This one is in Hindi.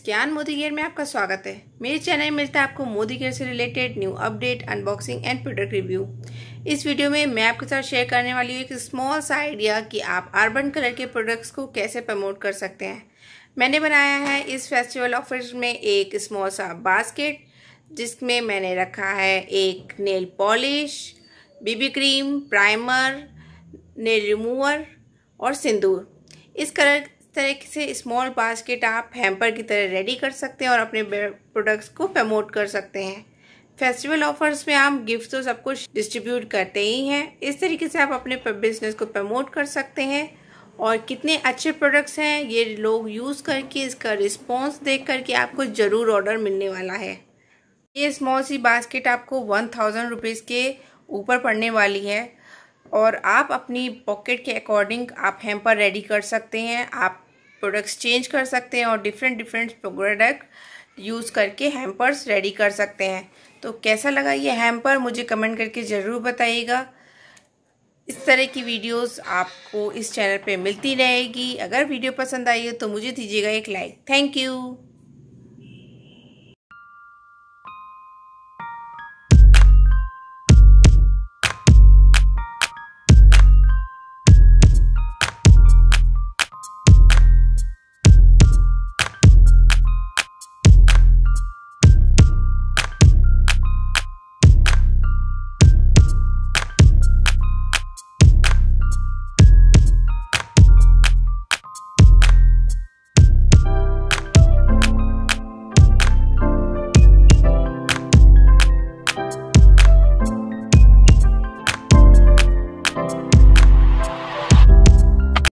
ज्ञान मोदी गेयर में आपका स्वागत है। मेरे चैनल में मिलता है आपको मोदी गेयर से related new update unboxing and product review इस वीडियो में मैं आपके साथ शेयर करने वाली हूँ एक स्मॉल सा आइडिया कि आप अर्बन कलर के प्रोडक्ट्स को कैसे प्रमोट कर सकते हैं। मैंने बनाया है इस फेस्टिवल ऑफ़र में एक स्मॉल सा बास्केट जिसमें मैंने रखा है एक nail polish BB cream primer nail remover और सिंदूर। इस कलर तरह से स्मॉल बास्केट आप हैम्पर की तरह रेडी कर सकते हैं और अपने प्रोडक्ट्स को प्रमोट कर सकते हैं। फेस्टिवल ऑफर्स में आप गिफ्ट तो सब कुछ डिस्ट्रीब्यूट करते ही हैं। इस तरीके से आप अपने बिज़नेस को प्रमोट कर सकते हैं। और कितने अच्छे प्रोडक्ट्स हैं, ये लोग यूज़ करके इसका रिस्पॉन्स देख करके आपको ज़रूर ऑर्डर मिलने वाला है। ये स्मॉल सी बास्केट आपको वन थाउज़ेंड रुपीज़ के ऊपर पड़ने वाली है। और आप अपनी पॉकेट के अकॉर्डिंग आप हेम्पर रेडी कर सकते हैं। आप प्रोडक्ट्स चेंज कर सकते हैं और डिफरेंट डिफरेंट प्रोडक्ट यूज़ करके हैम्पर्स रेडी कर सकते हैं। तो कैसा लगा ये हैम्पर मुझे कमेंट करके ज़रूर बताइएगा। इस तरह की वीडियोस आपको इस चैनल पे मिलती रहेगी। अगर वीडियो पसंद आई हो तो मुझे दीजिएगा एक लाइक थैंक यू